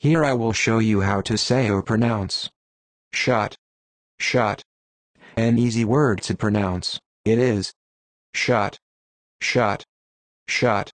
Here I will show you how to say or pronounce. Shot. Shot. An easy word to pronounce. It is. Shot. Shot. Shot.